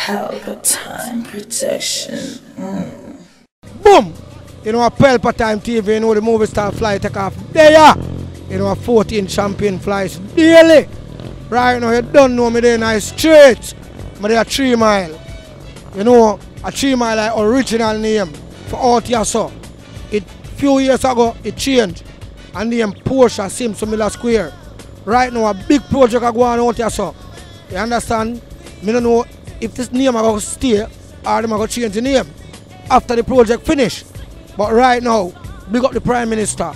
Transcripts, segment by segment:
Pelpa Time protection. Mm. Boom! You know, a Pelpa Time TV, you know, the movie star fly take off there. You know, a 14 champion flies daily. Right now, you don't know me there in the streets. But they are three mile. You know, a three mile like original name for out here. It few years ago, it changed. And name Portia Simpson Miller Square. Right now, a big project are going on out here. You understand? Me don't know if this going to stay or them going to change the name after the project finish. But right now, big up the Prime Minister.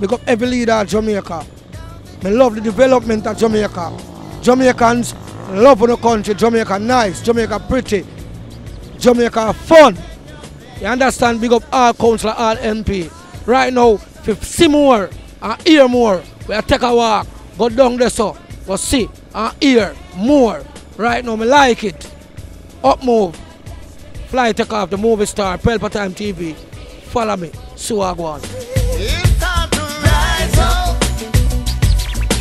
Big up every leader of Jamaica. Me love the development of Jamaica. Jamaicans love the country. Jamaica nice. Jamaica pretty. Jamaica fun. You understand? Big up all councillor, all MP. Right now, if you see more and hear more, we take a walk. Go down there so. Go see and hear more. Right now, me like it. Up move. Fly take off the movie star, Pelpa Time TV. Follow me. See I go on. It's time to rise up.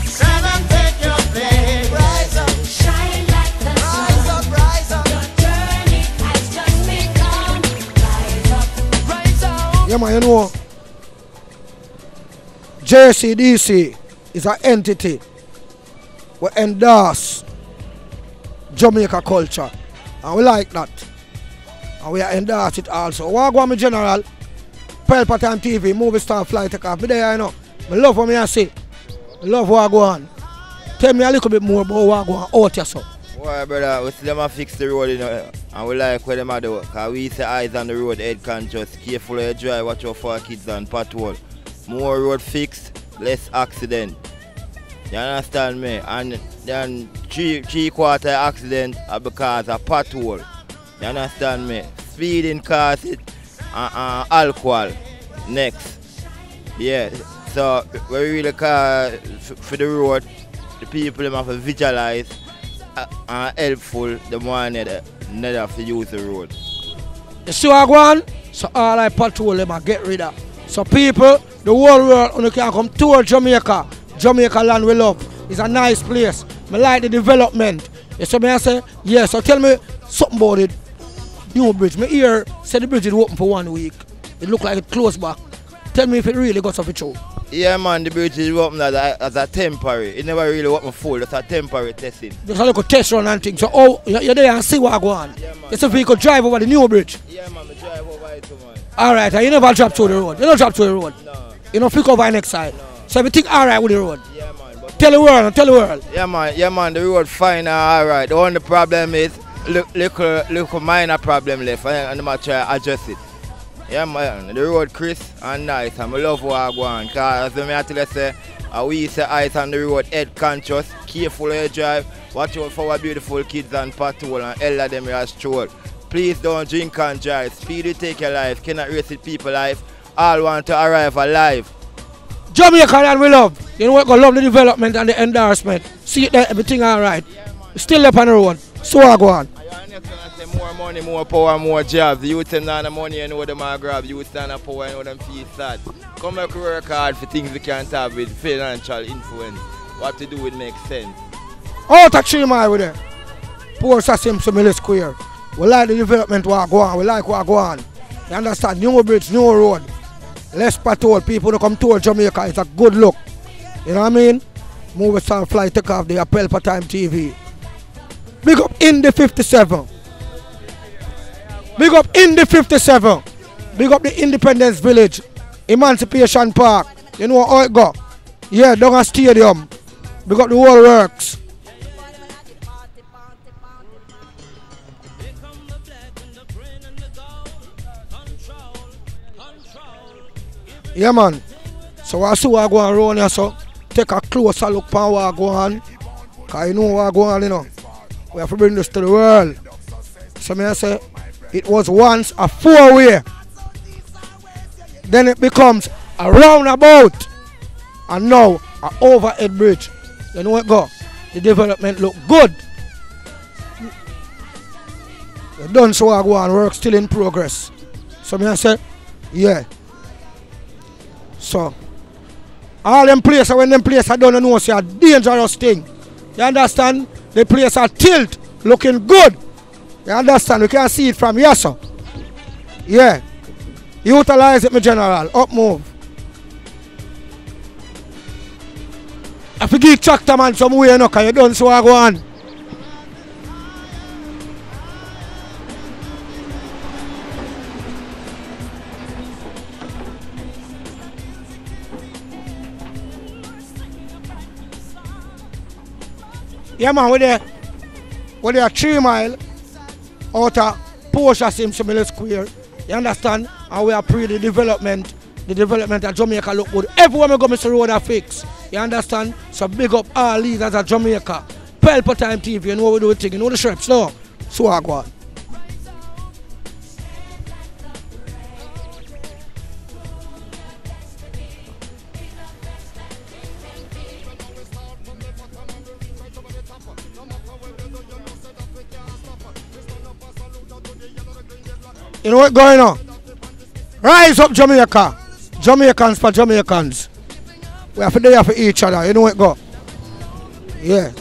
Stand and take your place. Rise up. Shine like Rise sun. up, rise up, Your journey has just begun. Rise up. rise up. Yeah, man, you know, JCDC is an entity we endorse Jamaica culture. And we like that. And we are endorse it also. On, me general? Pelpa Time TV, movie star fly take off. Me there, you know. I love what me I say. I love on. Tell me a little bit more about on out so. Why, brother, we see them fix the road, you know, and we like what them do. Cause we say eyes on the road, head conscious, careful of your drive, watch out for kids on patrol. More road fixed, less accident. You understand me? And then three, three quarter accident are because of patrol. You understand me? Speeding cause it, uh, uh, alcohol. Next. Yeah, so we really call for the road, the people them have to visualize uh, and helpful the one that not have to use the road. You see what I? So all I patrol them and get rid of. So people, the whole world only can come tour Jamaica. Jamaica land we love. It's a nice place. I like the development. You see me I say, yeah, so tell me something about it. New bridge. Me hear say the bridge is open for one week. It look like it closed back. Tell me if it really got something true. Yeah man, the bridge is open as a, as a temporary. It never really open full, it's a temporary testing. Just a little test run and things. So oh you- you're there and see what I go on. Yeah, man. It's a vehicle drive over the new bridge. Yeah man, we drive over it too man. Alright, and you never drop to the road. You don't drop to the road. No, You know, flick over the next side. So everything alright with the road. yeah man. Tell the world, tell the world. Yeah man, yeah man, the road fine and alright. The only problem is look little little minor problem left and I'm try to adjust it. Yeah man, the road crisp and nice and I love what I go on. Cause as me I tell you say, uh, we say eyes on the road, head conscious, careful you drive, watch out for our beautiful kids and patrol and elder them here stroll. Please don't drink and drive. Speed will take your life, cannot race with people life. All want to arrive alive. Jamaica and we love. You know what? Gonna love the development and the endorsement. See it there, everything alright. Still up on the road. So I go on. And your next one I say more money, more power, more jobs. You youth them not the money, you know them a grab. Youth stand up power, you know them feel sad. Come we work hard for things you can't have with financial influence. What to do it makes sense. Out of three mile with there. Portia Simpson Miller Square. We like the development what go on. We like what go on. You understand? New bridge, new road. Less patrol. People to come towards Jamaica. It's a good look. You know what I mean? Movie star fly take off the Appel for Time TV. Big up in the 57. Big up in the 57. Big up the Independence Village. Emancipation Park. You know how it go? Yeah, down a stadium. Big up the whole works. Yeah, man. So I see what go on around here, so take a closer look on what go on. Cause you know what go on, you know. We have to bring this to the world. So I say, it was once a four-way. Then it becomes a roundabout. And now a overhead bridge. You know what go? The development look good. The done so I go on work still in progress. So I say, yeah. So all them places when them places I don't know say a dangerous thing. You understand? The place are tilt, looking good. You understand? You can see it from here, sir. Yeah. Utilize it, my general. Up move. You give tractor man some way, no, cause you don't see what go on. Yeah, man, we're there. We're there three mile out of Portia Simpson Square. You understand? And we are pre the development. The development of Jamaica look good. Everywhere we go, Mr. Road are. You understand? So big up all leaders of Jamaica. Pelpa Time TV, you know what we do thing. You know the shirts, no? So I go on. You know what going on? Rise up Jamaica. Jamaicans for Jamaicans. We have to there for each other. You know what go? Yeah.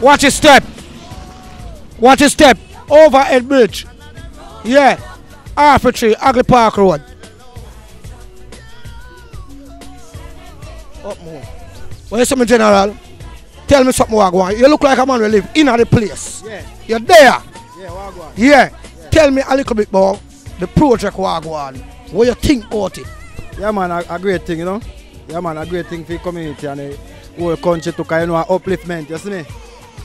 Watch his step. Watch his step. Over Ed Bridge. Yeah. Tree, Ugly Park Road. Up more. Is something general? Tell me something what I want. You look like a man who live in the place. Yeah, You're there. yeah, Wagwan. Yeah. Tell me a little bit about the project on. What you think about it? Yeah, man, a, a great thing, you know. Yeah, man, a great thing for the community and the whole country to kind of upliftment, you see me?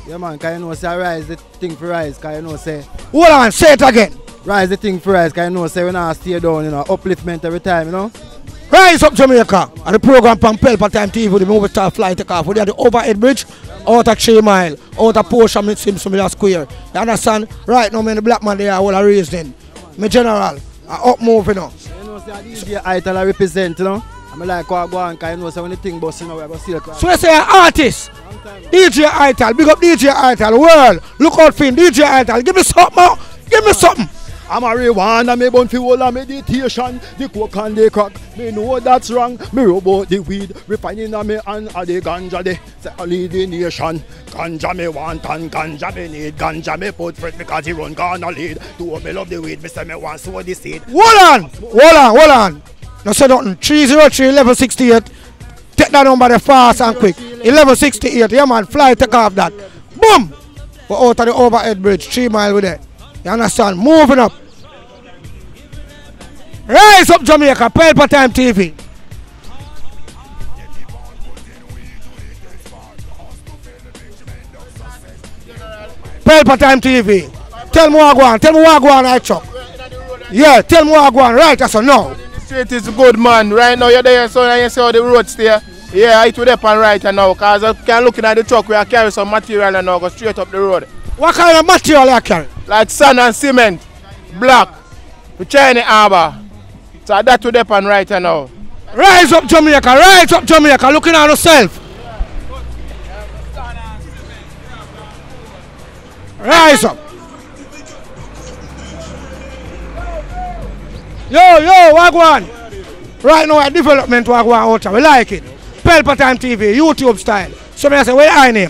Yeah, man, kind of know say rise the thing for rise, kind of know say Hold on, say it again. rise the thing for rise, kind of know say we not stay down, you know, upliftment every time, you know. Rise up Jamaica. And the program from Pelpa Time TV the movie star fly take off. We are the overhead bridge out of Three Mile, out of Simpson Miller Square. You understand? Right now, man, the black man there, all are raised in. My general, I up you know. You know, a Ital I represent, you know. I'm like Wagwan, kind of know say when the thing bust, you know, we're going to So I say artist. DJ Ital, big up DJ Ital, world. Look out for him, DJ Ital. Give me something. Give me something. I'm a marijuana, me bun fi whole meditation. The coke and the crack, me know that's wrong. Me rub out the weed, refining a me hand a the ganja de. Say I the nation. Ganja me want and ganja me need. Ganja me put fresh because he run gonna lead. To me love the weed, me say me want sow the seed. Hold on, hold on, hold on. No say nothing. 303 1168. Take that number there fast and quick. 1168. Yeah man, fly take off that. Boom! We're out of the overhead bridge, three mile with it. You understand? Moving up. Rise up Jamaica, Pelpa Time TV. Pelpa Time TV. Tell me what I on. Tell me what I on, I chop. Yeah, tell me what I on. Right, that's a no. The street is good, man. Right now, you're there, so you see how the road stay. Yeah, it will up and right and now, because I can looking at the truck, we are carry some material and now go straight up the road. What kind of material you carry? Like sand and cement, black, to China Harbour. So that to up and right now. Rise up Jamaica, rise up Jamaica, looking at yourself. Rise up. Yo, yo, Wagwan. Right now, a development Wagwan out. We like it. Pelpa Time TV, YouTube style. So me say, where I name?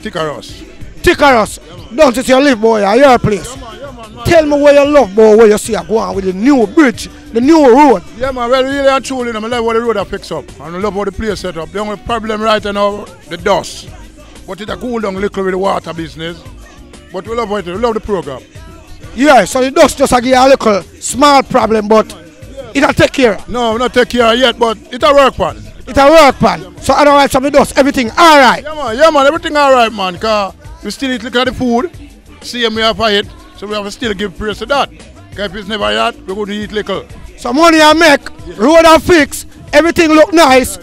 Tikaros. Tikaros. Don't you see you live, boy, at your place. Tell me where you love, boy, where you see you go on with the new bridge, the new road. Yeah, man, well, really and truly, I love how the road I fix up. And I love how the place set up. The only problem right now, the dust. But it a cool down little with the water business. But we love it. We love the program. Yeah, so the dust just a give a little small problem, but it'll take care. No, not take care yet, but it a work, man. It'll work, man. So otherwise, some of the dust, everything all right. Yeah, man, yeah, man, everything all right, man. Cause we still eat look at the food. See we have for it. So we have to still give praise to that. Cause if it's never that, we're going to eat little. So money I make, road I fix, everything look nice,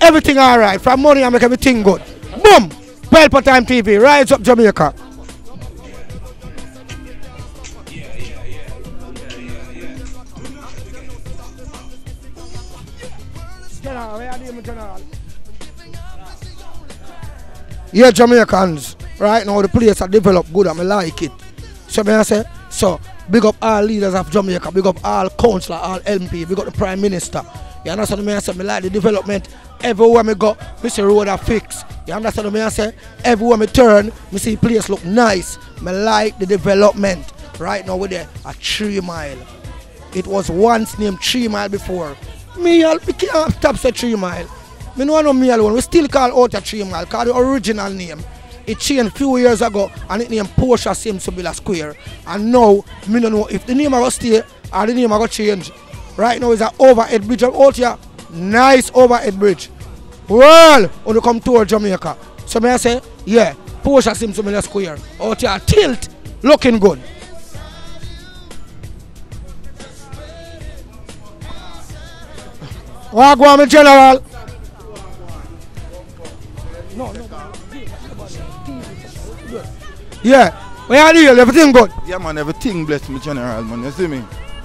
everything all right. From money I make everything good. Boom! Pelpa Time TV, rise up Jamaica. General, where are you, General? Yeah, Jamaicans. Right now the place are developed good and I like it. So I say, so big up all leaders of Jamaica, big up all councillor, all MP, big up the Prime Minister. You understand me? I say me like the development everywhere me go, me see road a fix. You understand me I say? Everywhere me turn, me see place look nice. Me like the development. Right now we there a three mile. It was once named three mile before. Me we can't stop say three mile. Me no know me alone. We still call out a three mile, call the original name. It changed few years ago and it named Portia Simpson Miller Square. And now me don't know if the name will stay or the name will change. Right now it's an overhead bridge out here. Nice overhead bridge. Well, when you come toward Jamaica. So me I say, yeah, Portia Simpson Miller Square. Out here tilt, looking good. Wagwan, me general. Yeah, where are you? Everything good. Yeah, man, everything bless me, general, man. You see me?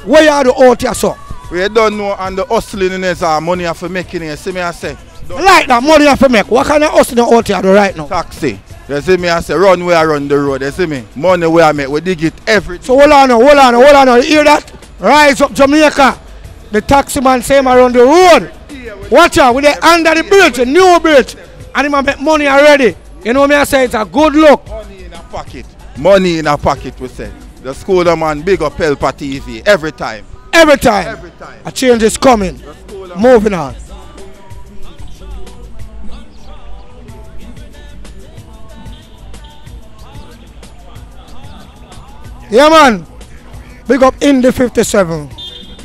Where are the out here, so? We don't know, and the hustling in is our uh, money for making it. See me, I say. Like that money have make. What kind of hustle you out here right now? Taxi. You see me, I say, run where I run the road. You see me? Money where I make, we dig it every So hold on hold on hold on. You hear that? Rise up Jamaica. The taxi man same around the road. Watch out, the under the bridge, a new bridge. And him make money already. You know me I say it's a good look. Money in a pocket. Money in a pocket, we say. The school man, big up Pelpa TV every time. Every time. Every time. A change is coming. Moving on. Yeah, man. Big up Indy 57.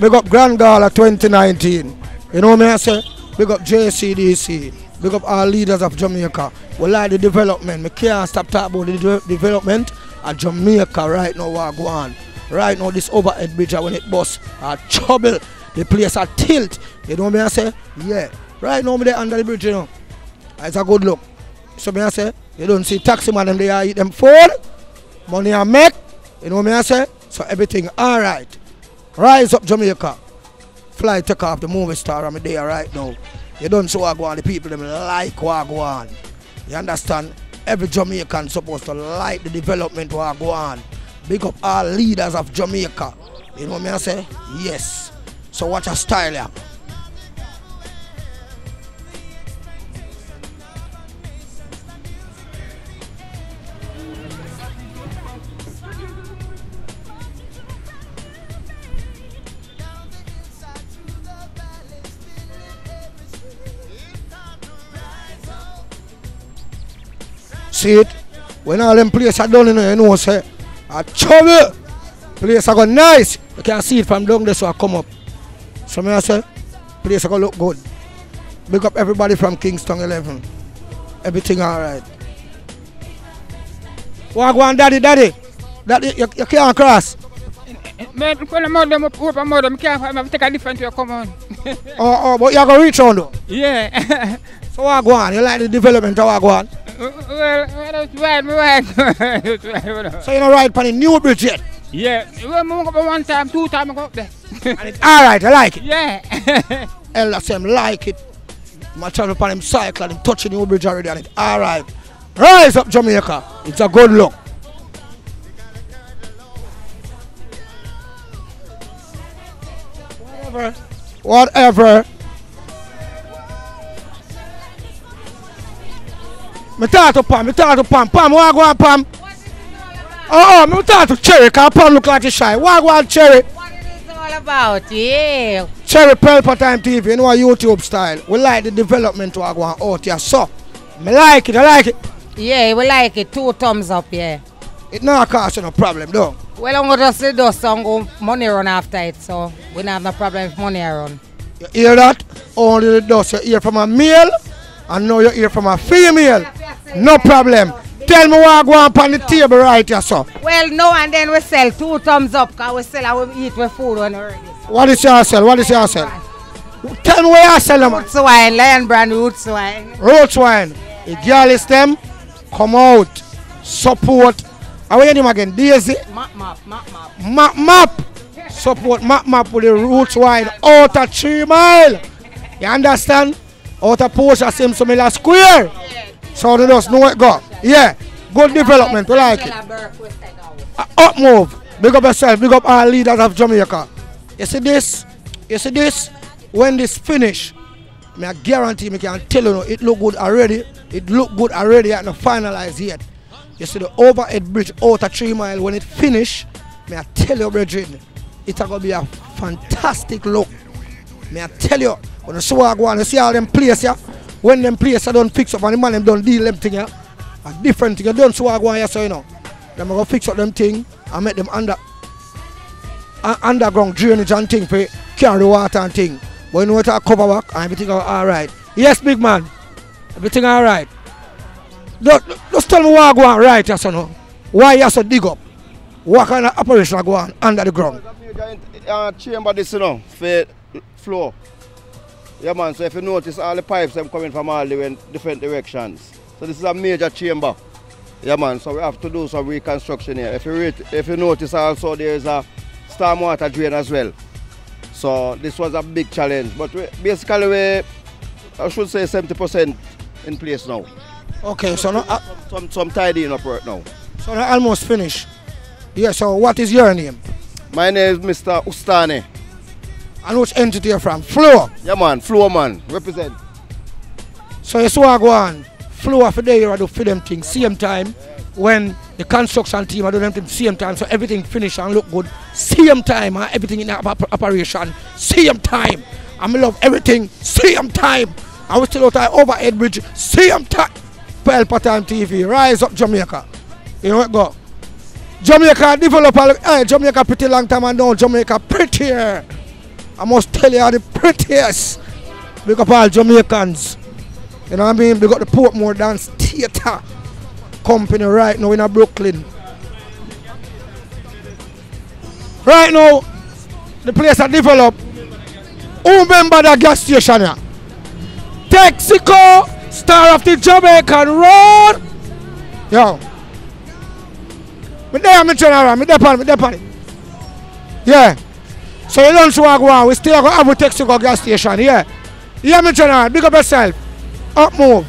Big up Grand Gala 2019. You know what I say? Big up JCDC. Big up all leaders of Jamaica. We like the development. We can't stop talking about the de- development of Jamaica right now. What go on. Right now, this overhead bridge, when it bust, a trouble. The place are tilt. You know what I say? Yeah. Right now, me there under the bridge, you know. It's a good look. So me I say, you don't see taxi man them there eat them food. Money I make. You know what I say? So everything alright. Rise up Jamaica. Fly take off the movie star I'm there right now. You don't go on. The people them like on. You understand? Every Jamaican supposed to like the development what go. Big up all leaders of Jamaica. You know what I say? Yes. So watch a style yeah. See it? When all them places are done, you know, you know say, a trouble. Place are go nice. You can see it from down there, so I come up. So I say, place are go look good. Big up everybody from Kingston 11. Everything alright. What go on, daddy, daddy? Daddy, you, you can't cross. Man, when I'm out there, I'm up I'm out there, I can't find, take a different way, come on. Oh, oh, but you go reach on though. yeah. So what go on? You like the development of go on? well, well, that's right, me right. That's right, you know. So you know ride on the new bridge yet? Yeah, well, I up one time, two times, I go up there. And it's alright, I like it. yeah. Elder say like it. My travel upon him cycle and him touching the new bridge already and it alright. Rise up Jamaica. It's a good look. Whatever. Whatever. Me talk to Pam, me talk to Pam. Pam, what go on Pam? Oh, oh, me talk to Cherry, cause Pam look like a shy. What go on Cherry? What is it is all about, yeah. Cherry Pelpa Time TV, you know, a YouTube style. We like the development we are going out here. So, me like it, I like it. Yeah, we like it. Two thumbs up, yeah. It not cause no problem, though. Well, I'm gonna just the dust and go money run after it, so we don't have no problem if money run. You hear that? Only the dust you hear from a male, and now you hear from a female. No problem. Tell me what I go on on the table right here, so. Well, no, and then we sell two thumbs up, because we sell and we eat with food when we're ready. What is your sell? What is your sell? Tell me where you sell them. Roots wine, lion brand roots wine. Roach wine. The girl is them. Come out. Support. How are your name again? Daisy. Map, map, map, map. Map Map. Support Map Map with the roots wine out of three mile. You understand? Out of Portia Simpson Miller Square. So they just know it go. Yeah. Good development. We like it. Uh, up move. Big up yourself. Big up our leaders of Jamaica. You see this? You see this? When this finish, Me I guarantee me can tell you, no, it look good already. It look good already and not finalized yet. You see the overhead bridge out of three mile when it finish, me I tell you, brethren, it's gonna be a fantastic look. Me I tell you, when you see what I go on, you see all them places, yeah? When them place I don't fix up and the man them don't deal them thing, yeah? A different thing. You don't see what I go on here, so you know. Them gonna fix up them thing and make them under uh, underground drainage and thing for carry water and thing. But you know what I cover work and everything all right. Yes, big man. Everything all right. Just, just tell me what I go on right, yes or no. Why you have to dig up? What kind of operation I go on under the ground? uh, chamber this, you know, for floor. Yeah, man, so if you notice, all the pipes them coming from all the different directions. So this is a major chamber. Yeah, man, so we have to do some reconstruction here. If you, if you notice also, there is a stormwater drain as well. So this was a big challenge. But we, basically, we, I should say 70% in place now. Okay, so now, uh, Some, some tidying up right now. so now almost finished. Yeah, so what is your name? My name is Mr. Ustane. And which entity you're from? Floor. Yeah, man, floor man, represent. So you I go on. Floor for there you do for them things same time when the construction team are doing them things same time so everything finish and look good. Same time and everything in op- operation. Same time. I love everything. Same time. I was still out of overhead bridge. Same time. Pelpa Time TV. Rise up Jamaica. You know what go? Jamaica develop a hey, eh, Jamaica pretty long time and now Jamaica prettier. I must tell you are the prettiest. Big up all Jamaicans. You know what I mean? We got the Portmore Dance Theatre Company right now in Brooklyn. Right now, the place are developed. Who remember that gas station here? Texaco, star of the Jamaican Road. Yo. Me there, me general, me there me there. Yeah. So you don't see what go on. We still going to have a Texaco gas station, yeah. Yeah, me general, big up yourself. Up move.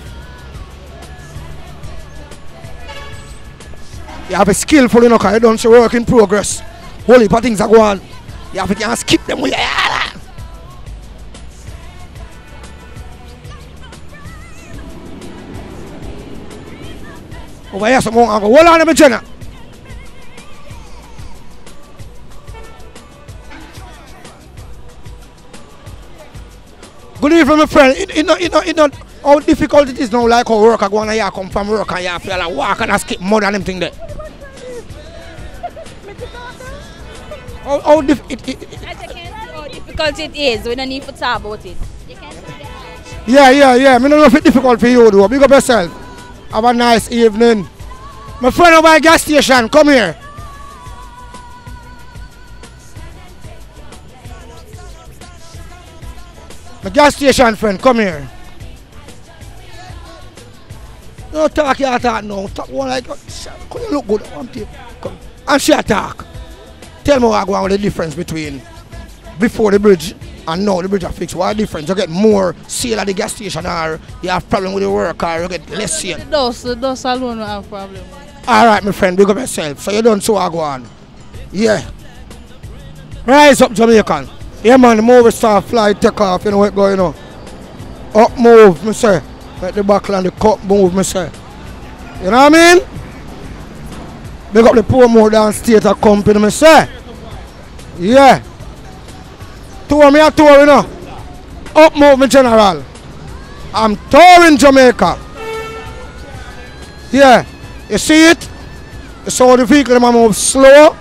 You have a skillful, you know, because you don't see work in progress. Holy of things are going. You have to can skip them your Over here, some more. Hold on, me general. Evening, my friend. It, it, not, it, not, it not how difficult it is now, like how work I go on and you come from work and you feel like walk and skip more than them thing there. How, how diff, it, it, it, As you can see how difficult it is, we don't need to talk about it. You can see yeah, yeah, yeah. Me don't know if it's difficult for you, though. Big up yourself. Have a nice evening. My friend over at gas station, come here. My gas station friend, come here. No talk your talk now. Talk one like oh, come you look good one tape. Come. And she attack. Tell me what I go on with the difference between before the bridge and now the bridge are fixed. What difference? You get more sale at the gas station or you have problem with the work or you get less sale. The dust, the dust alone will have problem. Alright my friend, big up yourself. So you don't see what go on. Yeah. Rise up Jamaican. Yeah man, the movie star fly take off, you know what going on. Up move, me say. The buckle and the cup move, me say. You know what I mean? Big up the poor more down state company, me say. Yeah. Tour me a tour, you know. Up move me general. I'm touring Jamaica. Yeah. You see it? You saw the vehicle them move slow.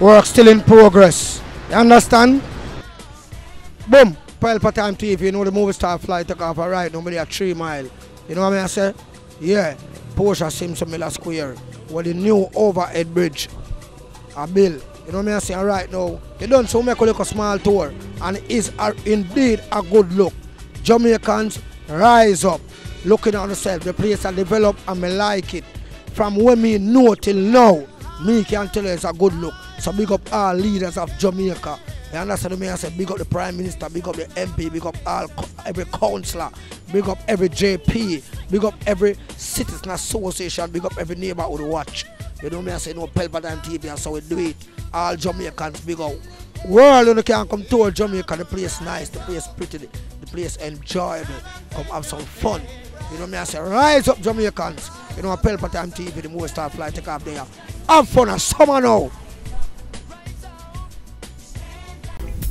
Work still in progress. You understand? Boom. Pelpa Time TV, you know the movie star fly take off a right nobody at three mile. You know what I mean I say? Yeah. Portia Simpson Miller Square. With the new overhead bridge. A bill. You know what I mean I say right now. You done so make a little small tour. And is indeed a good look. Jamaicans rise up. Looking at. The place are developed and me like it. From when me know till now, me can tell you it's a good look. So big up all leaders of Jamaica. You understand me? I say big up the Prime Minister, big up the MP, big up all every councillor, big up every JP, big up every citizen association, big up every neighborhood watch. You know me? I say no Time TV, and so we do it. All Jamaicans big up. World, you know, can come to Jamaica. The place nice, the place pretty, the, place enjoyable. Come have some fun. You know me, I say, rise up Jamaicans. You know, Time TV, the most star fly take off there. Have fun and summer now.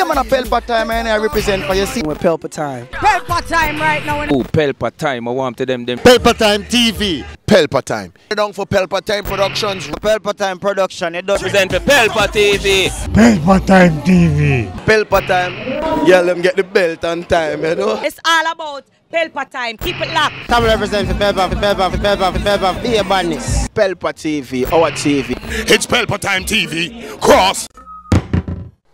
Yeah, man, a Pelpa time, and I represent for your city. With Pelpa time. Pelpa time right now. Oh, Pelpa time. I want to them them. Pelpa time TV. Pelpa time. You're down for Pelpa time productions. Pelpa time production. It does Present for Pelpa TV. Pelpa time TV. Pelpa time. Yeah, let them get the belt on time, you know. It's all about Pelpa time. Keep it locked. Come represent for Pelpa, for Pelpa, for Pelpa, for Pelpa. Be a badness. Pelpa TV, our TV. It's Pelpa time TV. Cross.